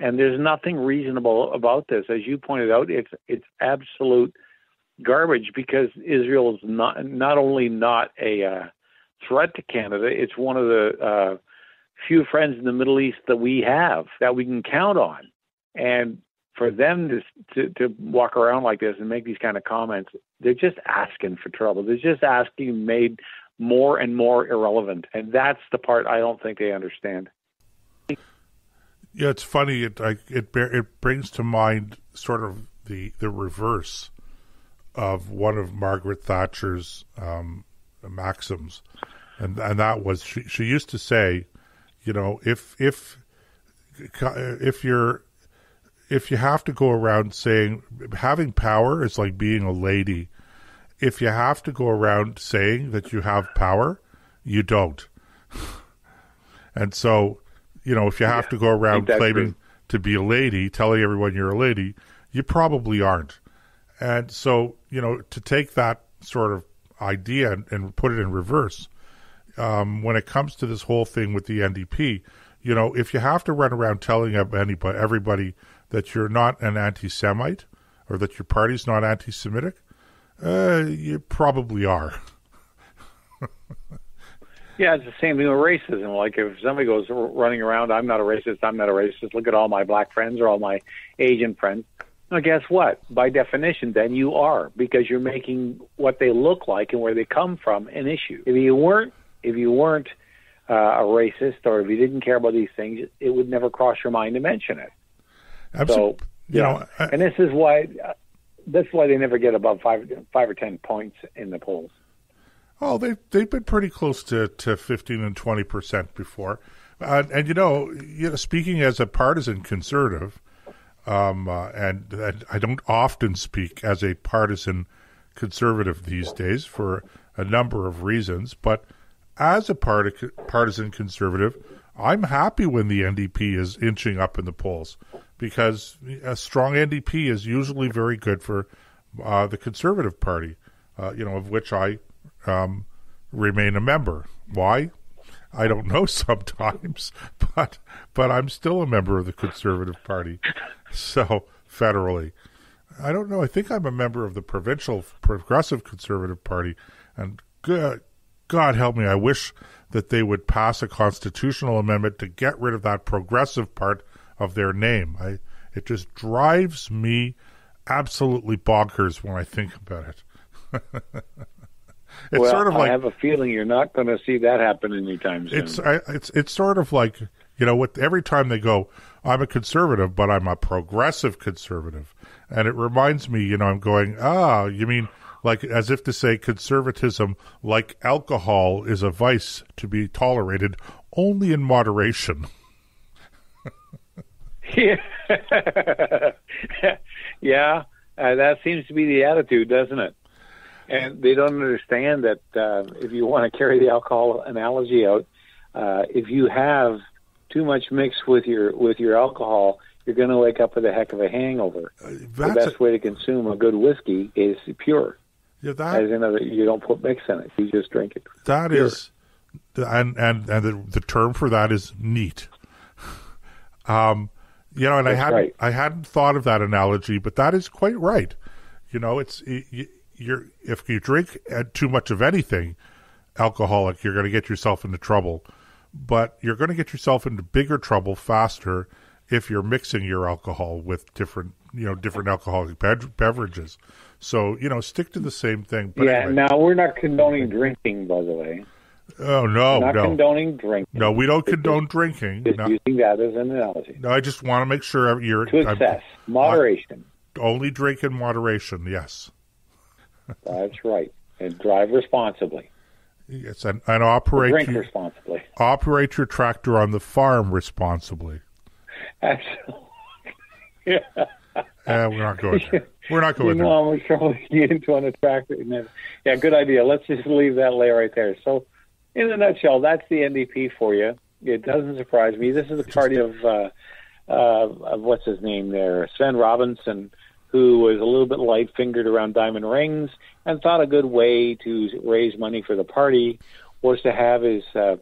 And there's nothing reasonable about this. As you pointed out, it's it's absolute garbage because Israel is not not only not a uh, threat to Canada, it's one of the uh, few friends in the Middle East that we have that we can count on. And for them to, to to walk around like this and make these kind of comments, they're just asking for trouble. They're just asking made more and more irrelevant, and that's the part I don't think they understand. Yeah, it's funny. It I, it it brings to mind sort of the the reverse of one of Margaret Thatcher's um, maxims, and and that was she she used to say, you know, if if if you're if you have to go around saying having power is like being a lady, if you have to go around saying that you have power, you don't. and so, you know, if you have yeah, to go around claiming to be a lady, telling everyone you're a lady, you probably aren't. And so, you know, to take that sort of idea and, and put it in reverse, um, when it comes to this whole thing with the NDP, you know, if you have to run around telling anybody, everybody that you're not an anti-Semite or that your party's not anti-Semitic, uh, you probably are. yeah, it's the same thing with racism. Like if somebody goes running around, I'm not a racist, I'm not a racist. Look at all my black friends or all my Asian friends. Well, guess what? By definition, then you are because you're making what they look like and where they come from an issue. If you weren't, if you weren't uh, a racist or if you didn't care about these things, it would never cross your mind to mention it. Absolutely. So, you know, I, and this is why that's why they never get above five five or ten points in the polls. Oh, they they've been pretty close to, to fifteen and twenty percent before, uh, and you know, you know, speaking as a partisan conservative, um, uh, and, and, I don't often speak as a partisan conservative these days for a number of reasons. But as a part- partisan conservative, I'm happy when the NDP is inching up in the polls because a strong NDP is usually very good for uh, the Conservative Party, uh, you know, of which I um, remain a member. Why? I don't know sometimes, but but I'm still a member of the Conservative Party. So federally, I don't know. I think I'm a member of the provincial Progressive Conservative Party, and good God help me, I wish that they would pass a constitutional amendment to get rid of that progressive part of their name. I it just drives me absolutely bonkers when I think about it. it's well, sort of like I have a feeling you're not going to see that happen anytime soon. It's I, it's it's sort of like you know what every time they go, I'm a conservative, but I'm a progressive conservative, and it reminds me, you know, I'm going, ah, you mean like as if to say conservatism, like alcohol, is a vice to be tolerated only in moderation. yeah, yeah, uh, that seems to be the attitude, doesn't it? And they don't understand that uh, if you want to carry the alcohol analogy out, uh, if you have too much mixed with your with your alcohol, you're going to wake up with a heck of a hangover. Uh, the best a, way to consume a good whiskey is pure. Yeah, that as in other, you don't put mix in it; you just drink it. That pure. is, and and and the, the term for that is neat. um, you know, and That's I hadn't right. I hadn't thought of that analogy, but that is quite right. You know, it's you, you're if you drink too much of anything alcoholic, you're going to get yourself into trouble. But you're going to get yourself into bigger trouble faster if you're mixing your alcohol with different, you know, different alcoholic beverages. So you know, stick to the same thing. But yeah. Anyway. Now we're not condoning drinking, by the way. Oh no, not no. condoning drinking. No, we don't condone just, drinking. Just no. using that as an analogy. No, I just want to make sure you're to excess, I'm, moderation. I, only drink in moderation. Yes. That's right, and drive responsibly. Yes, and, and operate drink your, responsibly. Operate your tractor on the farm responsibly. Absolutely. yeah. Uh, we're not going there. We're not going you know, there. I'm trouble get into on a tractor. Yeah, good idea. Let's just leave that lay right there. So, in a nutshell, that's the NDP for you. It doesn't surprise me. This is the party of, uh, uh, of what's his name there, Svend Robinson, who was a little bit light fingered around diamond rings and thought a good way to raise money for the party was to have his uh,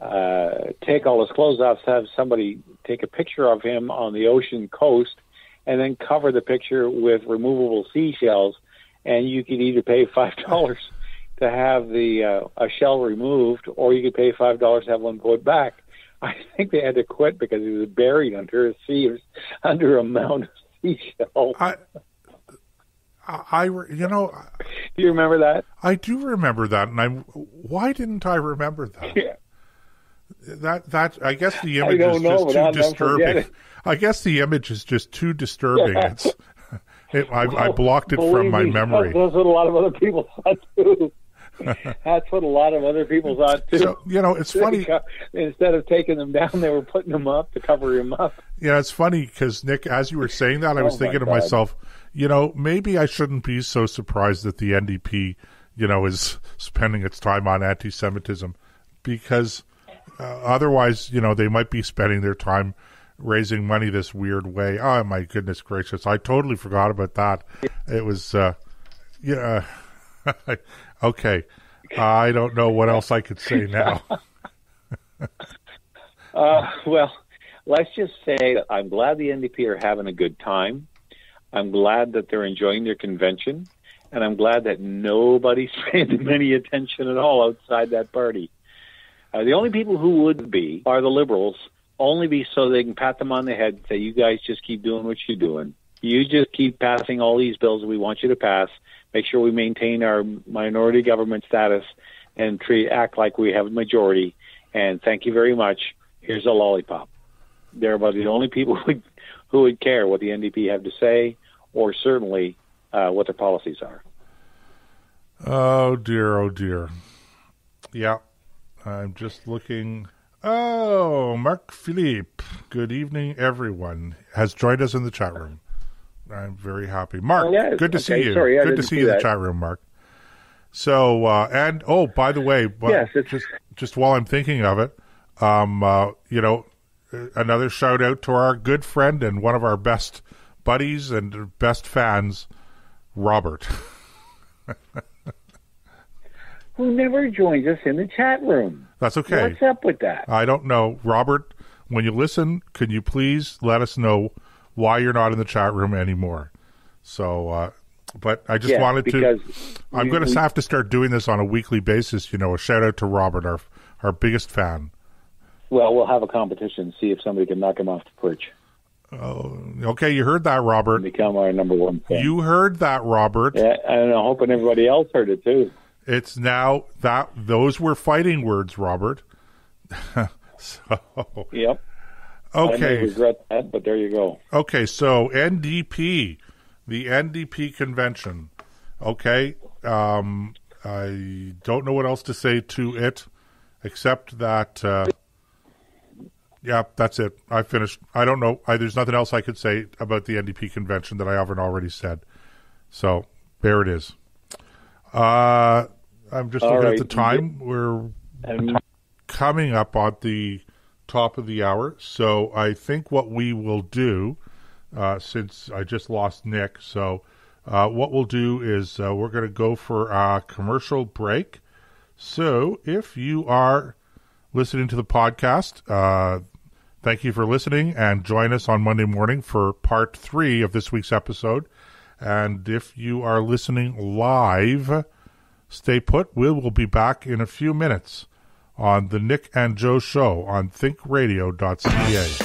uh, take all his clothes off, have somebody take a picture of him on the ocean coast, and then cover the picture with removable seashells, and you could either pay five dollars to have the uh, a shell removed, or you could pay five dollars to have one put back. I think they had to quit because he was buried under a sea, under a mound of seashells. I, I, you know, do you remember that? I do remember that, and I. Why didn't I remember that? Yeah. That that I guess the image is know, just too disturbing. I guess the image is just too disturbing. Yeah. It's, it, I, well, I blocked it from my me, memory. That's what a lot of other people thought too. That's what a lot of other people thought too. So, you know, it's funny. Instead of taking them down, they were putting them up to cover him up. Yeah, it's funny because Nick, as you were saying that, I was oh thinking my to myself, you know, maybe I shouldn't be so surprised that the NDP, you know, is spending its time on anti-Semitism because uh, otherwise, you know, they might be spending their time raising money this weird way. Oh my goodness gracious! I totally forgot about that. It was, uh, yeah. okay, I don't know what else I could say now. uh, well, let's just say I'm glad the NDP are having a good time. I'm glad that they're enjoying their convention, and I'm glad that nobody's paying them any attention at all outside that party. Uh, the only people who would be are the liberals, only be so they can pat them on the head and say, "You guys just keep doing what you're doing. You just keep passing all these bills we want you to pass. Make sure we maintain our minority government status and treat act like we have a majority. And thank you very much. Here's a lollipop." They're about the only people who would, who would care what the NDP have to say, or certainly uh, what their policies are. Oh dear! Oh dear! Yeah, I'm just looking. Oh, Mark Philippe. Good evening, everyone. Has joined us in the chat room. I'm very happy. Mark, oh, yes. good to okay, see you. Sorry, good to see you in the chat room, Mark. So, uh, and oh, by the way, yes, just just while I'm thinking of it, um, uh, you know, another shout out to our good friend and one of our best buddies and best fans, Robert. who never joins us in the chat room. That's okay. What's up with that? I don't know. Robert, when you listen, can you please let us know why you're not in the chat room anymore? So, uh, but I just yeah, wanted to. I'm going to have to start doing this on a weekly basis. You know, a shout out to Robert, our our biggest fan. Well, we'll have a competition, see if somebody can knock him off the perch. Oh, okay. You heard that, Robert. Become our number one fan. You heard that, Robert. Yeah, and I'm hoping everybody else heard it too. It's now that those were fighting words, Robert. so Yep. Okay. I regret that, but there you go. Okay, so NDP, the NDP convention. Okay. Um, I don't know what else to say to it, except that. Uh, yeah, that's it. I finished. I don't know. I, there's nothing else I could say about the NDP convention that I haven't already said. So there it is. Uh, I'm just All looking right. at the time. We're coming up on the top of the hour. So I think what we will do, uh, since I just lost Nick, so uh, what we'll do is uh, we're going to go for a commercial break. So if you are listening to the podcast, uh, thank you for listening and join us on Monday morning for part three of this week's episode. And if you are listening live, Stay put. We will be back in a few minutes on the Nick and Joe Show on thinkradio.ca.